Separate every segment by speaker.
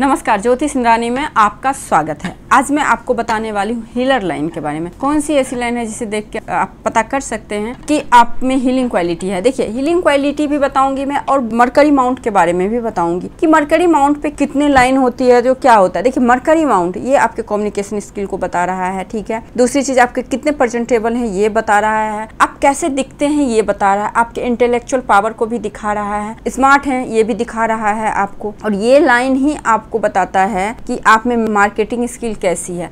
Speaker 1: नमस्कार ज्योति सिंधरानी में आपका स्वागत है। आज मैं आपको बताने वाली हूँ हीलर लाइन के बारे में। कौन सी ऐसी लाइन है जिसे देख के आप पता कर सकते हैं कि आप में हीलिंग क्वालिटी है? देखिए हीलिंग क्वालिटी भी बताऊँगी मैं और मरकरी माउंट के बारे में भी बताऊँगी कि मरकरी माउंट पे कितने लाइन होती है, जो क्या होता है। देखिए मरकरी माउंट ये आपके कम्युनिकेशन स्किल को बता रहा है, ठीक है? दूसरी चीज़, आपके कितने परसेंटेबल है, ये बता रहा है। आप कैसे दिखते हैं, ये बता रहा है। आपके इंटेलेक्चुअल पावर को भी दिखा रहा है। स्मार्ट है, ये भी दिखा रहा है आपको। और ये लाइन ही आपको बताता है कि आप में मार्केटिंग स्किल कैसी है।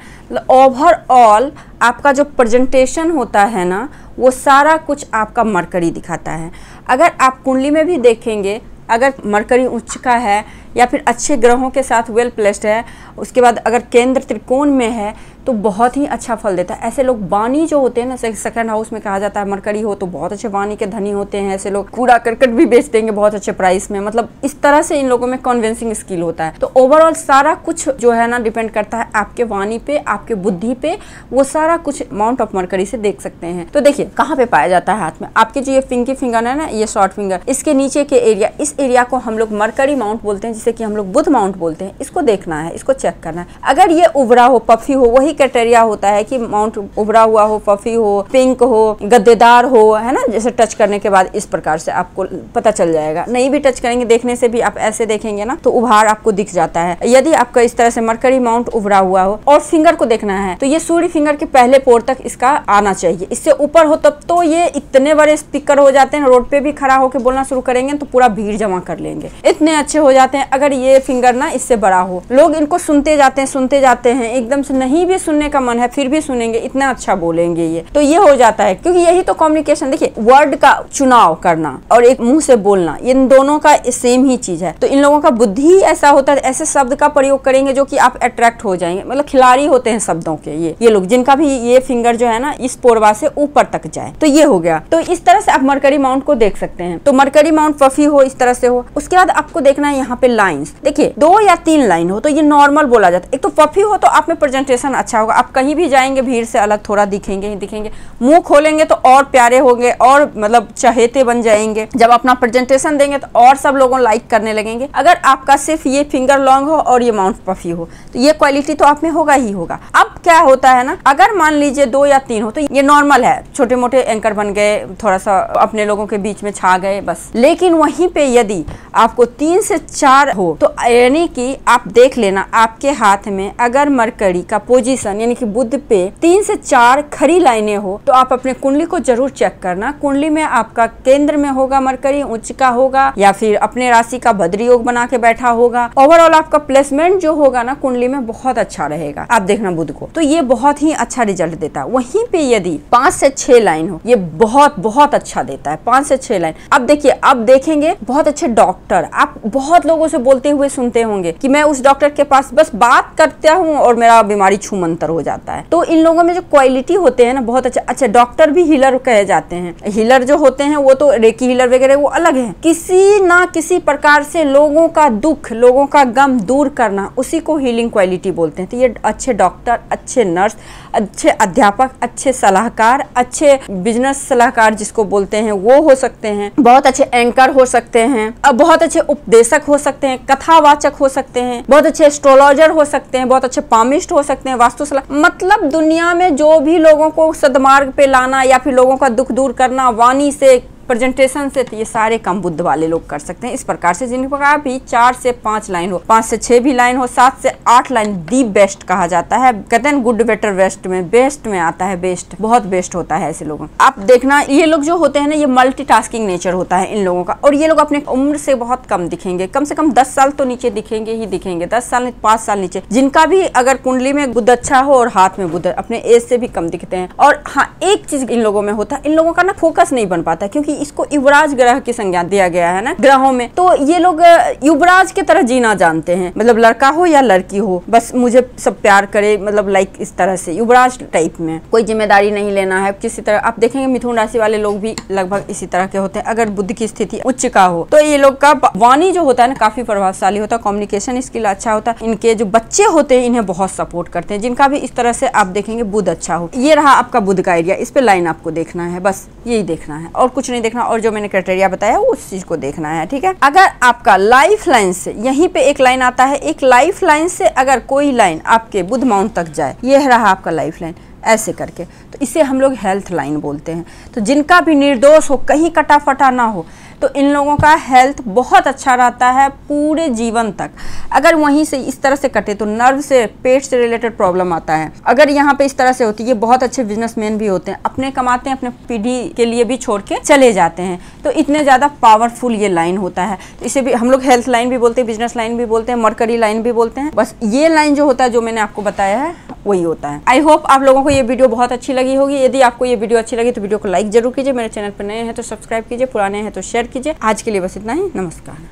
Speaker 1: ओवरऑल आपका जो प्रेजेंटेशन होता है ना, वो सारा कुछ आपका मरकरी दिखाता है। अगर आप कुंडली में भी देखेंगे, अगर मरकरी उच्च का है या फिर अच्छे ग्रहों के साथ वेल प्लेस्ड है, उसके बाद अगर केंद्र त्रिकोण में है तो बहुत ही अच्छा फल देता है। ऐसे लोग बानी जो होते हैं ना सेकंड हाउस में कहा जाता है, मरकरी हो तो बहुत अच्छे बानी के धनी होते हैं। ऐसे लोग कूड़ा करकट भी बेच देंगे बहुत अच्छे प्राइस में। मतलब इस तरह से इन लोगों में कॉन्वेंसिंग स्किल होता है। तो ओवरऑल सारा कुछ जो है ना डिपेंड करता है आपके वाणी पे, आपके बुद्धि पे। वो सारा कुछ माउंट ऑफ़ मरकरी से देख सकते हैं। तो देखिए, कहाँ पे पाया जाता है हाथ में? आपके जो ये फिंकी फिंगर है ना, ये शॉर्ट फिंगर इसके नीचे के एरिया इस एरिया को हम लोग मरकरी माउंट बोलते हैं, जिसे कि हम लोग बुध माउंट बोलते हैं। इसको देखना है, इसको चेक करना है। अगर ये उभरा हो, पफी हो, वही क्राइटेरिया होता है कि माउंट उभरा हुआ हो पफी हो पिंक हो, गद्देदार हो, है ना? जैसे टच करने के बाद इस प्रकार से आपको पता चल जाएगा। नहीं भी टच करेंगे, देखने से भी आप ऐसे देखेंगे ना तो उभार आपको दिख जाता है। यदि आपका इस तरह से मरकरी माउंट उभरा हुआ हो और फिंगर को देखना है तो ये सूर्य फिंगर के पहले पोर तक इसका आना चाहिए। इससे ऊपर हो तब तो ये इतने बड़े स्पीकर हो जाते हैं, रोड पे भी खड़ा होकर बोलना शुरू करेंगे तो पूरा भीड़ जमा कर लेंगे। इतने अच्छे हो जाते हैं, अगर ये फिंगर ना इससे बड़ा हो। लोग इनको सुनते जाते हैं, सुनते जाते हैं, एकदम से नहीं भी सुनने का मन है, फिर भी सुनेंगे, इतना अच्छा बोलेंगे ये। तो ये हो जाता है, क्योंकि यही तो कम्युनिकेशन देखिए वर्ड का चुनाव करना और एक मुँह से बोलना इन दोनों का सेम ही चीज़ है। तो इन लोगों का बुद्धि ऐसा होता है, ऐसे शब्द का प्रयोग करेंगे जो कि आप अट्रैक्ट हो जाएँगे। मतलब खिलाड़ी होते हैं शब्दों के ये ये लोग, जिनका भी ये फिंगर जो है ना, इस पोरवा से ऊपर तक जाए। तो ये हो गया। तो इस तरह से आप मरकरी माउंट को देख सकते हैं। तो मरकरी माउंट फफी हो, इस तरह से हो। उसके बाद आपको देखना है यहाँ पे लाइन्स देखिए, दो या तीन लाइन हो तो ये नॉर्मल बोला जाता है। एक तो पफी हो तो आप में प्रेजेंटेशन अच्छा होगा। आप कहीं भी जाएँगे, भीड़ से अलग थोड़ा दिखेंगे, ही दिखेंगे। मुँह खोलेंगे तो और प्यारे होंगे, और मतलब चहेते बन जाएँगे। जब अपना प्रेजेंटेशन देंगे तो और सब लोगों लाइक करने लगेंगे। अगर आपका सिर्फ़ ये फिंगर लॉन्ग हो और ये माउंट पफी हो तो ये क्वालिटी तो आप में होगा ही होगा। अब क्या होता है ना, अगर मान लीजिए दो या तीन हो तो ये नॉर्मल है। छोटे मोटे एंकर बन गए थोड़ा सा अपने लोगों के बीच में छा गए, बस। लेकिन वहीं पे यदि आपको तीन से चार हो तो यानी कि आप देख लेना, आपके हाथ में अगर मरकरी का पोजीशन यानी कि बुद्ध पे तीन से चार खड़ी लाइनें हो तो आप अपने कुंडली को ज़रूर चेक करना। कुंडली में आपका केंद्र में होगा मरकरी, उच्च का होगा, या फिर अपने राशि का भद्री योग बना के बैठा होगा। ओवरऑल आपका प्लेसमेंट जो होगा ना, कुंडली में बहुत अच्छा रहेगा। आप देखना बुद्ध को। तो ये बहुत ही अच्छा रिज़ल्ट देता है। वहीं पे यदि पाँच से छह लाइन हो, ये बहुत बहुत अच्छा देता है। पाँच से छह लाइन अब देखिए, अब देखेंगे, बहुत अच्छे डॉक्टर आप बहुत लोगों से बोलते हुए सुनते होंगे कि मैं उस डॉक्टर के पास बस बात करता हूँ और मेरा बीमारी छूमंतर हो जाता है। तो इन लोगों में जो क्वालिटी होते हैं ना, बहुत अच्छा अच्छा डॉक्टर भी हीलर कहे जाते हैं। हीलर जो होते हैं, वो तो रेकी हीलर वगैरह, वो अलग है। किसी ना किसी प्रकार से लोगों का दुख, लोगों का गम दूर करना, उसी को हीलिंग क्वालिटी बोलते हैं। तो ये अच्छे डॉक्टर अच्छे नर्स, अच्छे अध्यापक, अच्छे सलाहकार, अच्छे बिज़नेस सलाहकार जिसको बोलते हैं, वो हो सकते हैं। बहुत अच्छे एंकर हो सकते हैं बहुत अच्छे उपदेशक हो सकते हैं, कथावाचक हो सकते हैं, बहुत अच्छे एस्ट्रोलॉजर हो सकते हैं, बहुत अच्छे पामिस्ट हो सकते हैं, वास्तु सलाह मतलब दुनिया में जो भी लोगों को सदमार्ग पे लाना या फिर लोगों का दुख दूर करना, वाणी से प्रेजेंटेशन से तो ये सारे कम बुद्ध वाले लोग कर सकते हैं। इस प्रकार से जिनका भी चार से पाँच लाइन हो, पाँच से छह भी लाइन हो, सात से आठ लाइन दी बेस्ट कहा जाता है। कहते हैं गुड, बेटर बेस्ट में बेस्ट में आता है, बेस्ट, बहुत बेस्ट होता है ऐसे लोगों आप देखना, ये लोग जो होते हैं ना, ये मल्टीटास्किंग नेचर होता है इन लोगों का। और ये लोग अपने उम्र से बहुत कम दिखेंगे। कम से कम दस साल तो नीचे दिखेंगे ही दिखेंगे, दस साल, पाँच साल नीचे। जिनका भी अगर कुंडली में बुद्ध अच्छा हो और हाथ में बुद्ध, अपने एज से भी कम दिखते हैं। और हाँ एक चीज़ इन लोगों में होता है इन लोगों का ना फोकस नहीं बन पाता, क्योंकि इसको युवराज ग्रह की संज्ञा दिया गया है ना ग्रहों में। तो ये लोग युवराज की तरह जीना जानते हैं। मतलब लड़का हो या लड़की हो, बस मुझे सब प्यार करे मतलब लाइक इस तरह से। युवराज टाइप में। कोई ज़िम्मेदारी नहीं लेना है, किसी तरह। आप देखेंगे मिथुन राशि वाले लोग भी लगभग इसी तरह के होते हैं, अगर बुद्ध की स्थिति उच्च का हो। तो ये लोग का वाणी जो होता है ना, काफ़ी प्रभावशाली होता है कम्युनिकेशन स्किल अच्छा होता है। इनके जो बच्चे होते हैं, इन्हें बहुत सपोर्ट करते हैं। जिनका भी इस तरह से आप देखेंगे, बुद्ध अच्छा हो। ये रहा आपका बुद्ध का एरिया इस पे लाइन आपको देखना है, बस यही देखना है। और कुछ नहीं देखना और जो मैंने क्राइटेरिया बताया उस चीज़ को देखना है, ठीक है? अगर आपका लाइफ लाइन से, यहीं पे एक लाइन आता है, एक लाइफ लाइन से अगर कोई लाइन आपके बुध माउंट तक जाए, यह रहा आपका लाइफ लाइन ऐसे करके। तो इसे हम लोग हेल्थ लाइन बोलते हैं। तो जिनका भी निर्दोष हो, कहीं कटा फटा ना हो तो इन लोगों का हेल्थ बहुत अच्छा रहता है पूरे जीवन तक। अगर वहीं से इस तरह से कटे तो नर्व से, पेट से रिलेटेड प्रॉब्लम आता है। अगर यहाँ पे इस तरह से होती है बहुत अच्छे बिजनेसमैन भी होते हैं, अपने कमाते हैं, अपने पीढ़ी के लिए भी छोड़ के चले जाते हैं। तो इतने ज़्यादा पावरफुल ये लाइन होता है। तो इसे भी हम लोग हेल्थ लाइन भी बोलते हैं बिज़नेस लाइन भी बोलते हैं मरकरी लाइन भी बोलते हैं। बस ये लाइन जो होता है जो मैंने आपको बताया है वही होता है। आई होप आप लोगों को ये वीडियो बहुत अच्छी लगी होगी। यदि आपको ये वीडियो अच्छी लगी तो वीडियो को लाइक ज़रूर कीजिए। मेरे चैनल पर नए हैं तो सब्सक्राइब कीजिए। पुराने हैं तो शेयर कीजिए। आज के लिए बस इतना ही। नमस्कार।